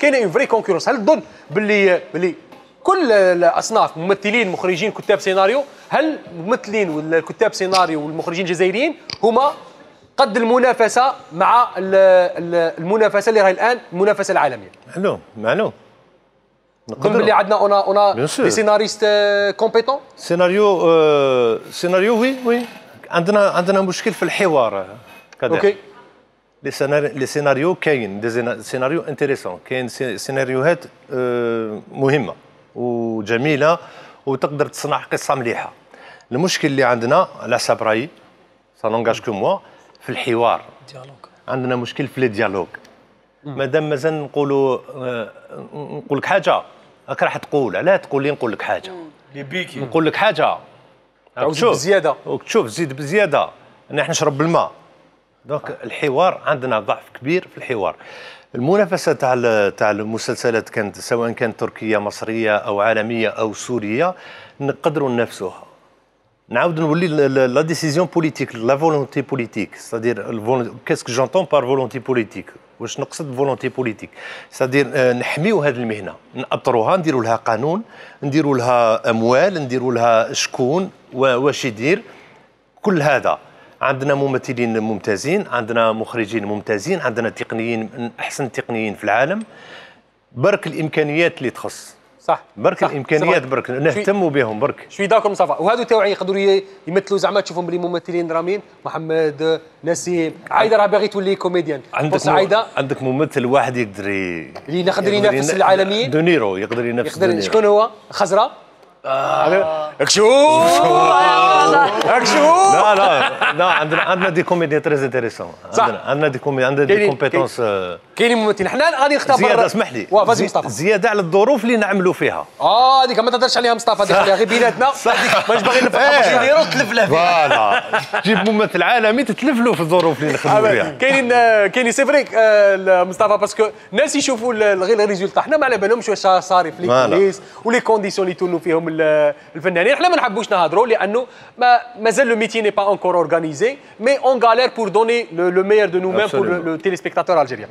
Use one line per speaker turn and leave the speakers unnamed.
كاينة une vraie concurrence هل تظن باللي باللي كل الأصناف ممثلين مخرجين كتاب سيناريو هل الممثلين والكتاب سيناريو والمخرجين الجزائريين هما قد المنافسة مع المنافسة اللي راهي الآن المنافسة العالمية؟
معلوم معلوم.
نقدر باللي عندنا on, on des scénaristes compétents
scénario scénario oui oui عندنا عندنا مشكل في الحوار
كذا. OK
les scénarios كاين des scénarios intéressants كاين سيناريوهات مهمه وجميله وتقدر تصنع قصه مليحه المشكل اللي عندنا على حساب رايي ça n'engage que moi في الحوار عندنا مشكل في les dialogues مادام مازال نقولوا نقول لك حاجة راك راح تقول لا تقول لي نقول لك حاجة
لي بيكي
نقول لك حاجة
تشوف بزياده
تشوف زيد بزياده نحن نشرب الماء donc الحوار عندنا ضعف كبير في الحوار. المنافسة تاع تاع المسلسلات كانت سواء كانت تركية مصرية أو عالمية أو سورية نقدروا ننافسوها. نعاود نولي la décision politique la volonté politique c'est-à-dire qu'est-ce que j'entends par volonté politique واش نقصد volonté politique c'est-à-dire نحميو هذه المهنه نأطروها نديروا لها قانون نديروا لها اموال نديروا لها شكون واش يدير كل هذا عندنا ممثلين ممتازين عندنا مخرجين ممتازين عندنا تقنيين من أحسن التقنيين في العالم. برك الإمكانيات اللي تخص.
صح.
برك صح. الإمكانيات برك. نهتموا بهم برك.
شوي داكم مصطفى وهذو تاوعي يقدروا يمثلوا زعما تشوفهم بلي ممثلين رامين. محمد نسيم. عايدة راه باغي تولي comédienne.
عندك عايدة. عندك ممثل واحد يقدر
اللي يقدر ينافس العالميين.
De Niro يقدر ينافس
يقدر شكون هو؟ خزرة. اكشو اكشو
لا لا لا عندنا عندنا des comédiens très intéressants عندنا عندنا des comédiens عندنا des compétences
كاينين ممثلين حنا غادي نختار
زيادة اسمح لي.
vas-y مصطفى.
زيادة على الظروف اللي نعملوا فيها.
آه هذيك ما تهضرش عليها مصطفى هذيك غير بيناتنا. ماش باغي نفهم
باش يديروا تلف له
voilà. تجيب ممثل عالمي تتلف له في الظروف اللي نخدموا فيها.
كاينين كاينين. c'est vrai مصطفى parce que الناس يشوفوا غير ال résultat. حنا ما على بالهمش واش صار في les coulisses و les conditions اللي تولوا فيهم الفنانين. حنا ما نحبوش نهضروا لأنه مازال le métier n'est pas encore organisé mais on galère pour donner le meilleur de nous-mêmes pour le, le téléspectateur algérien.